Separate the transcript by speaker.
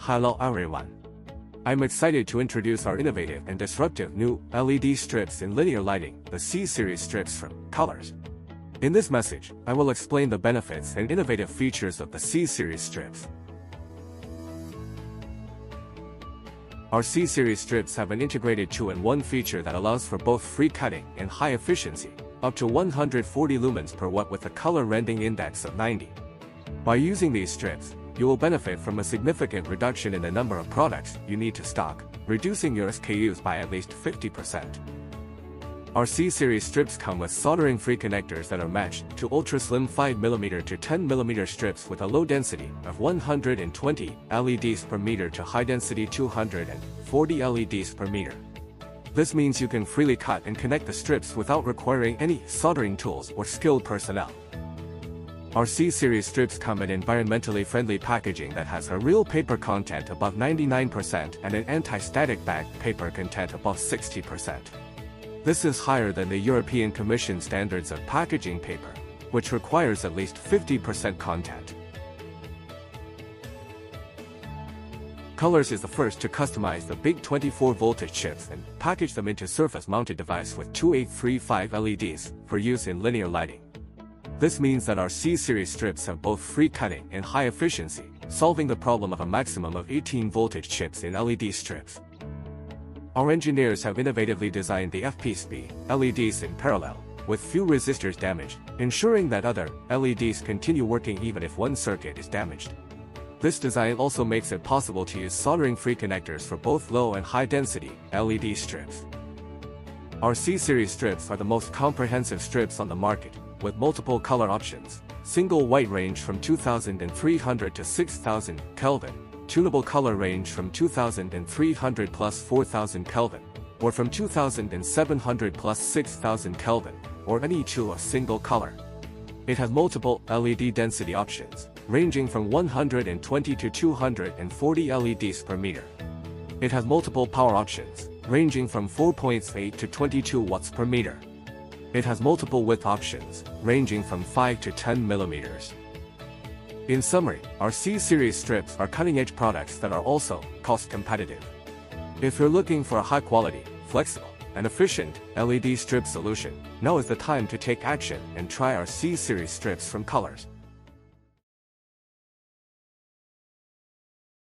Speaker 1: Hello everyone. I'm excited to introduce our innovative and disruptive new LED strips in linear lighting, the C-Series strips from Colors. In this message, I will explain the benefits and innovative features of the C-Series strips. Our C-Series strips have an integrated 2-in-1 feature that allows for both free cutting and high efficiency, up to 140 lumens per watt with a color rendering index of 90. By using these strips, you will benefit from a significant reduction in the number of products you need to stock, reducing your SKUs by at least 50%. Our C-Series strips come with soldering-free connectors that are matched to ultra-slim 5mm to 10mm strips with a low density of 120 LEDs per meter to high-density 240 LEDs per meter. This means you can freely cut and connect the strips without requiring any soldering tools or skilled personnel. Our C-Series strips come in environmentally friendly packaging that has a real paper content above 99% and an anti-static bag paper content above 60%. This is higher than the European Commission standards of packaging paper, which requires at least 50% content. Colors is the first to customize the big 24 voltage chips and package them into surface-mounted device with 2835 LEDs for use in linear lighting. This means that our C-series strips have both free cutting and high efficiency, solving the problem of a maximum of 18 voltage chips in LED strips. Our engineers have innovatively designed the FP-SPI LEDs in parallel, with few resistors damaged, ensuring that other LEDs continue working even if one circuit is damaged. This design also makes it possible to use soldering-free connectors for both low and high-density LED strips. Our C-series strips are the most comprehensive strips on the market, with multiple color options. Single white range from 2300 to 6000 Kelvin, tunable color range from 2300 plus 4000 Kelvin, or from 2700 plus 6000 Kelvin, or any to a single color. It has multiple LED density options, ranging from 120 to 240 LEDs per meter. It has multiple power options, ranging from 4.8 to 22 watts per meter. It has multiple width options, ranging from 5 to 10 millimeters. In summary, our C-Series strips are cutting-edge products that are also cost-competitive. If you're looking for a high-quality, flexible, and efficient LED strip solution, now is the time to take action and try our C-Series strips from Colors.